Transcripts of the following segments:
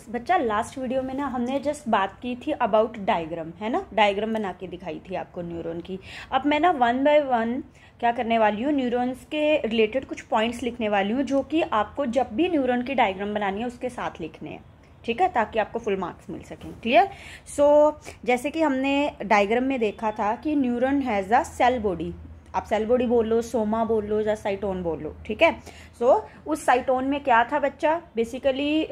Neurons बच्चा last video में ना हमने जस्ट बात की थी अबाउट डायग्राम है ना? डायग्राम बना के दिखाई थी आपको न्यूरॉन की। अब मैं ना वन बाय वन क्या करने वाली हूँ? न्यूरॉन्स के रिलेटेड कुछ पॉइंट्स लिखने वाली हूँ जो कि आपको जब भी न्यूरॉन की डायग्राम बनानी है उसके साथ लिखने हैं। ठीक है? ताकि आपको फुल मार्क्स मिल सकें। क्लियर सो so, जैसे कि हमने डायग्राम में देखा था कि neuron has a cell body आप सेल बॉडी बोल लो सोमा बोल लो या साइटोन बोल लो। ठीक है? सो so, उस साइटोन में क्या था बच्चा? Basically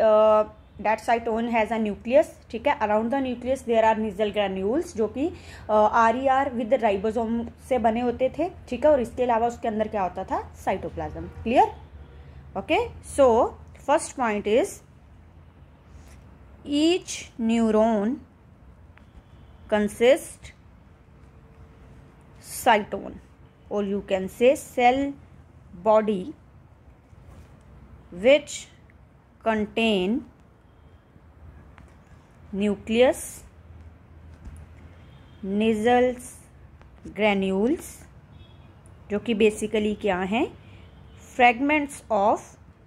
that cyton has a nucleus ठीक है? Around the nucleus there are Nissl granules जो कि R E R with ribosome से बने होते थे, ठीक है? और इसके अलावा उसके अंदर क्या होता था? Cytoplasm clear okay so first point is each neuron consist cyton or you can say cell body, which contain nucleus Nissls, granules, जो कि बेसिकली क्या हैं? Fragments of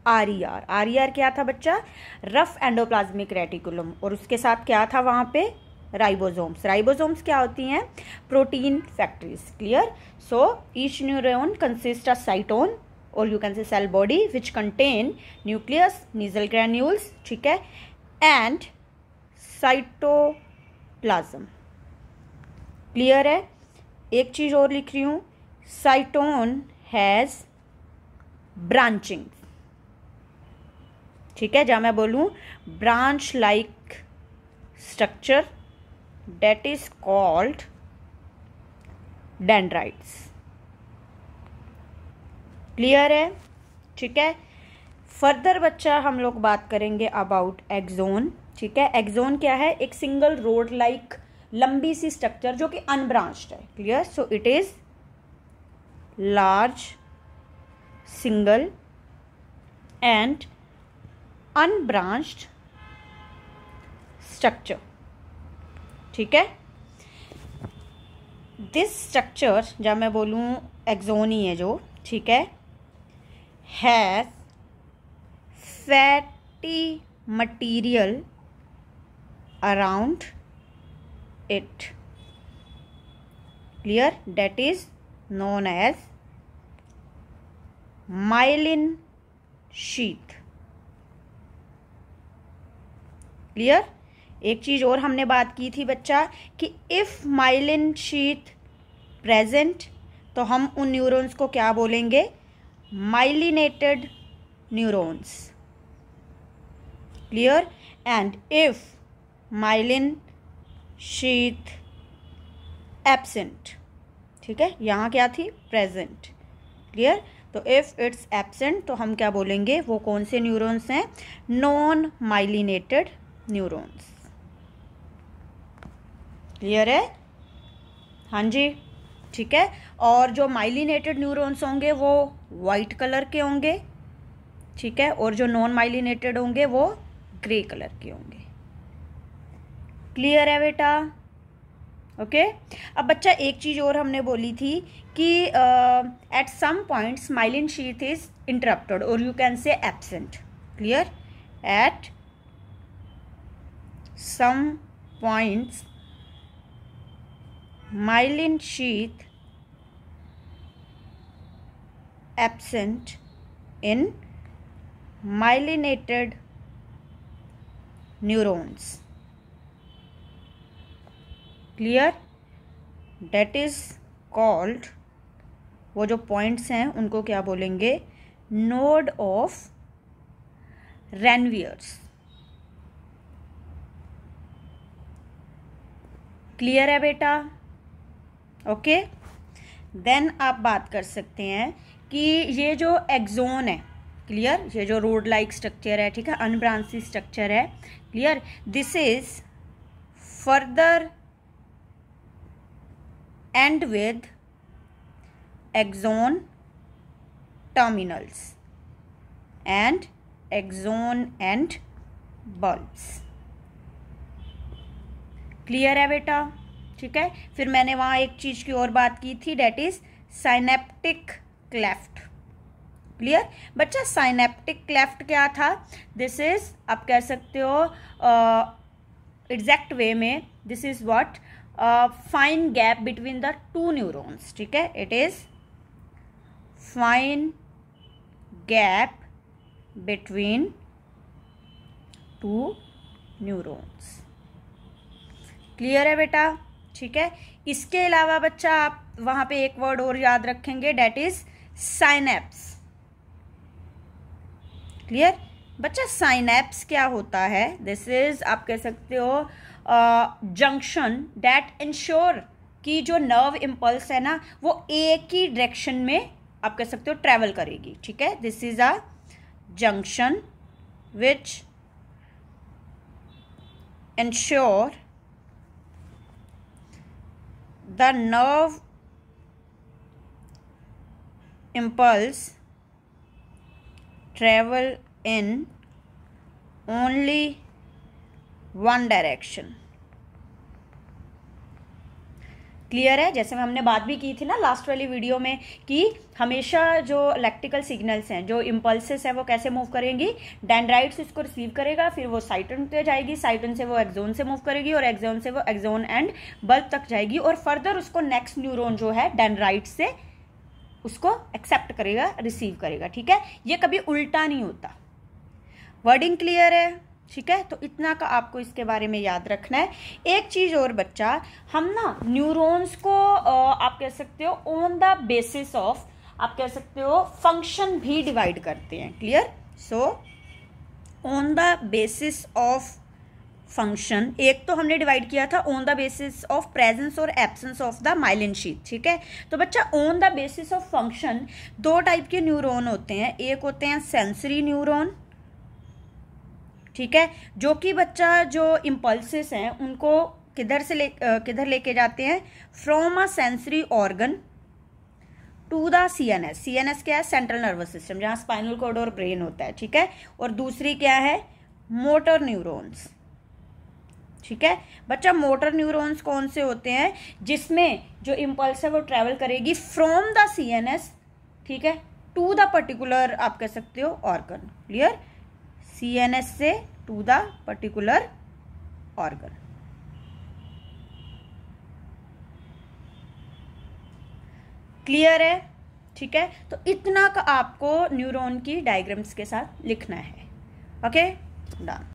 R E R R E R क्या था बच्चा? Rough endoplasmic reticulum और उसके साथ क्या था वहाँ पे? राइबोसोम्स राइबोसोम्स क्या होती हैं? Protein factories clear so each neuron consist of cyton और you can say cell body which contain nucleus Nissl granules ठीक है? And cytoplasm. क्लियर है? एक चीज़ और लिख रही हूँ। Cyton has branching. ठीक है, जहाँ मैं बोलूँ, branch like structure that is called dendrites. Clear है? ठीक है? फर्दर बच्चा हम लोग बात करेंगे अबाउट एक्जोन ठीक है? एक्जोन क्या है? एक सिंगल रोड लाइक लंबी सी स्ट्रक्चर जो कि अनब्रांच्ड है। Clear so it is large single and unbranched structure ठीक है? दिस स्ट्रक्चर जब मैं बोलूँ एक्जोन ही है जो, ठीक है? Has fatty material around it clear that is known as myelin sheath clear एक चीज़ और हमने बात की थी बच्चा, कि इफ़ माइलिन शीथ प्रेजेंट तो हम उन न्यूरॉन्स को क्या बोलेंगे? Myelinated neurons clear and if myelin sheath absent ठीक है? यहाँ क्या थी? प्रेजेंट क्लियर तो इफ़ इट्स एबसेंट तो हम क्या बोलेंगे? वो कौन से न्यूरॉन्स हैं? नॉन माइलिनेटेड न्यूरॉन्स क्लियर है? हाँ जी. ठीक है? और जो माइलिनेटेड न्यूरॉन्स होंगे, वो वाइट कलर के होंगे. ठीक है? और जो नॉन माइलिनेटेड होंगे, वो ग्रे कलर के होंगे. क्लियर है बेटा? Okay okay? अब बच्चा, एक चीज़ और हमने बोली थी कि at some point myelin sheath is interrupted और you can say absent clear at some points myelin sheath absent in myelinated neurons. Clear that is called वो जो पॉइंट्स हैं, उनको क्या बोलेंगे? नोड ऑफ़ रेनवियर्स क्लियर है बेटा? ओके देन आप बात कर सकते हैं कि ये जो एक्जोन है क्लियर ये जो रोड लाइक स्ट्रक्चर है, ठीक है? अनब्रांसी स्ट्रक्चर है clear this is further end with axon terminals and axon end bulbs clear है बेटा? ठीक है? फिर मैंने वहाँ एक चीज़ की और बात की थी that is synaptic cleft clear बच्चा साइनेप्टिक क्लेफ्ट क्या था? दिस इज़ आप कह सकते हो एग्जैक्ट uh, वे में this is what fine gap between the two neurons ठीक है? It is fine gap between two neurons clear है बेटा? ठीक है? इसके अलावा बच्चा, आप वहाँ पे एक वर्ड और याद रखेंगे डेट इज़ साइनेप्स क्लियर बच्चा साइनेप्स क्या होता है? दिस इज़ आप कह सकते हो जंक्शन डेट इंश्योर कि जो नर्व इम्पल्स है ना, वो एक ही डायरेक्शन में आप कह सकते हो ट्रेवल करेगी, ठीक है? This is a junction which insure the nerve impulse travel in only one direction clear है? जैसे में हमने बात भी की थी ना लास्ट वाली वीडियो में कि हमेशा जो इलेक्ट्रिकल सिग्नल्स हैं, जो इम्पल्सेस हैं, वो कैसे मूव करेंगी? डेंड्राइट्स इसको रिसीव करेगा, फिर वो साइटन पे जाएगी साइटन से वो एक्जोन से मूव करेगी और एक्जोन से वो एक्जोन एंड बल्ब तक जाएगी और फर्दर उसको नेक्स्ट न्यूरोन जो है डेंड्राइट से उसको एक्सेप्ट करेगा रिसीव करेगा, ठीक है? ये कभी उल्टा नहीं होता। वर्डिंग क्लियर है? ठीक है? तो इतना का आपको इसके बारे में याद रखना है। एक चीज़ और बच्चा, हम ना न्यूरॉन्स को आप कह सकते हो ऑन द बेसिस ऑफ़ आप कह सकते हो फ़ंक्शन भी डिवाइड करते हैं। Clear so on the basis of function एक तो हमने डिवाइड किया था on the basis of presence और absence of the myelin sheet ठीक है? तो बच्चा on the basis of function दो टाइप के न्यूरॉन होते हैं। एक होते हैं सेंसरी न्यूरॉन ठीक है? जो कि बच्चा जो इम्पल्सिस हैं, उनको किधर से ले किधर लेके जाते हैं? From a sensory organ to the C N S C N S क्या है? सेंट्रल नर्वस सिस्टम जहाँ स्पाइनल कोड और ब्रेन होता है, ठीक है? और दूसरी क्या है? मोटर न्यूरॉन्स ठीक है? बच्चा मोटर न्यूरॉन्स कौन से होते हैं? जिसमें जो इम्पल्स है, वो ट्रेवल करेगी from the C N S ठीक है? टू द पर्टिकुलर आप कह सकते हो organ clear C N S से to the particular organ clear है? ठीक है? तो इतना का आपको न्यूरॉन की डायग्राम्स के साथ लिखना है। Okay done